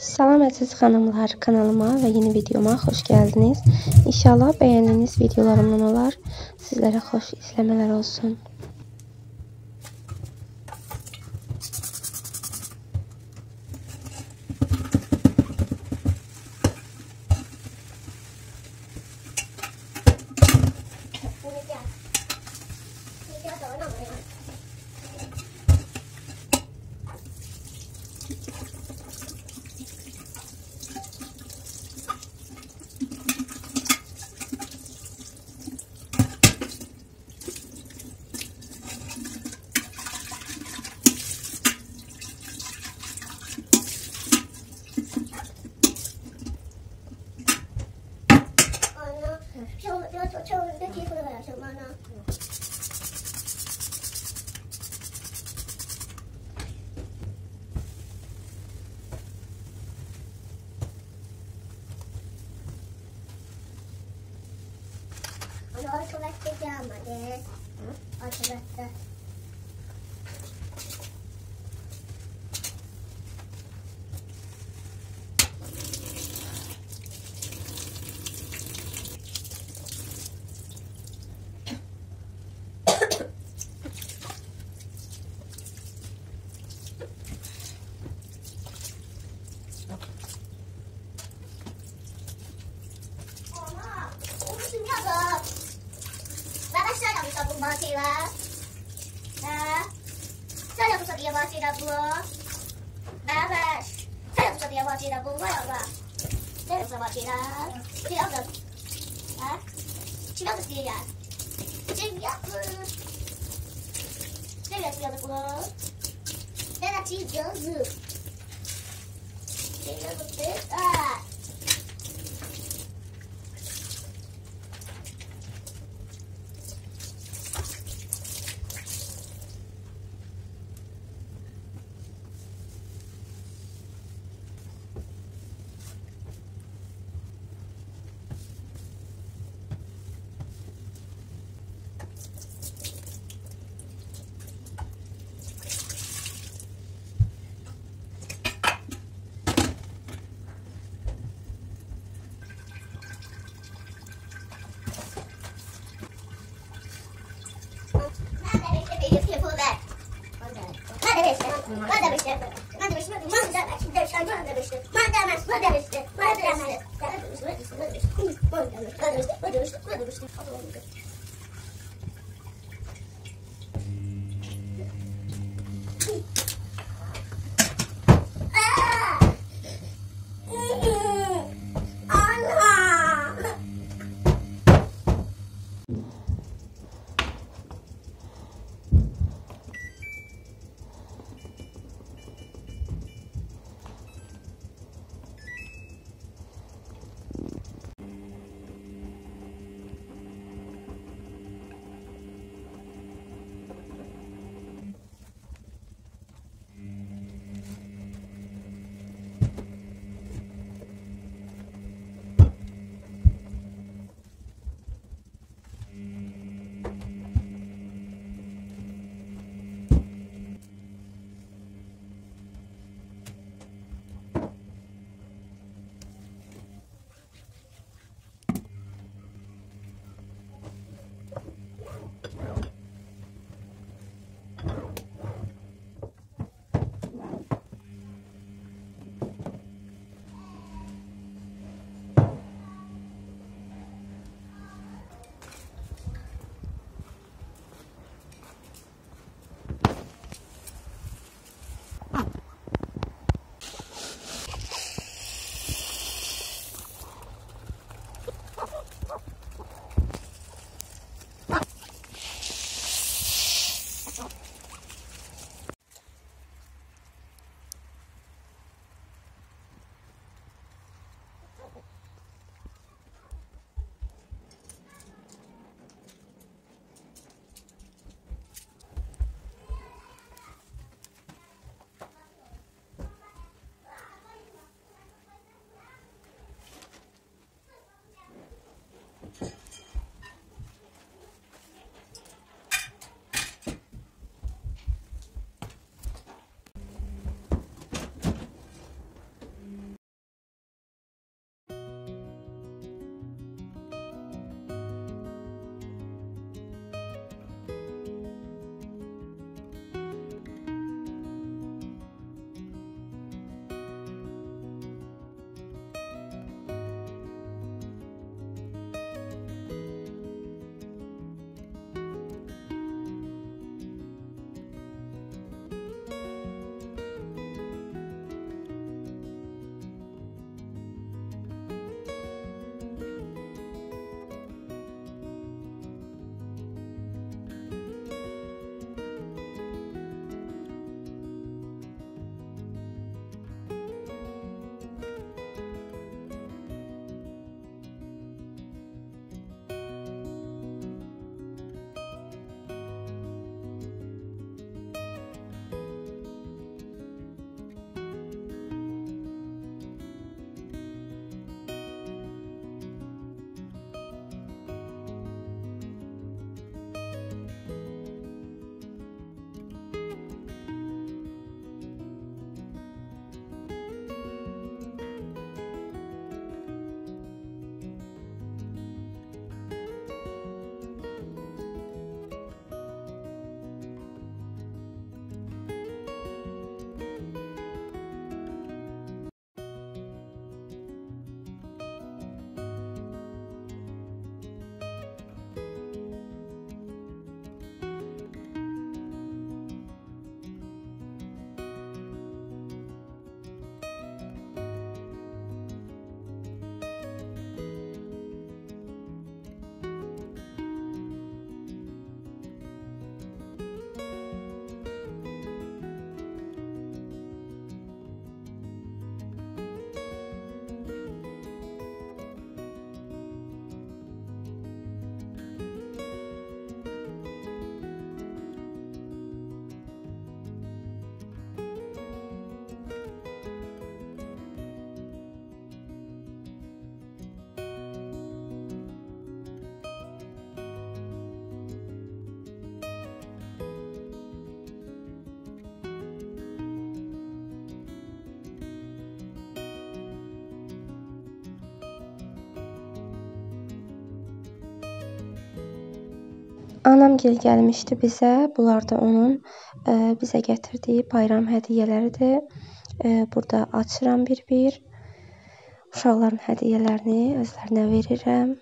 Salam əziz xanımlar, kanalıma və yeni videoma xoş gəldiniz. İnşallah bəyəndiyiniz videolarımdan olar. Sizlərə xoş izləmələr olsun. な。おしてジャーマです。おしばって。这个，这个什么？技能？这个是啊，这个是技能，真样子。这个是样子，这个是样子。这个是这个啊。Öldürmüştü, öldürmüştü, öldürmüştü. Hadi oğlum gel. Anamgil gəlmişdi bizə. Bunlar da onun ə, bizə gətirdiyi bayram hədiyyələridir. Ə, burada açıram bir-bir. Uşaqların hədiyyələrini özlərinə verirəm.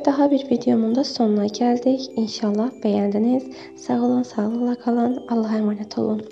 Və daha bir videomun da sonuna gəldik. İnşallah bəyəndiniz. Sağ olun, sağlıqla qalın. Allah'a emanet olun.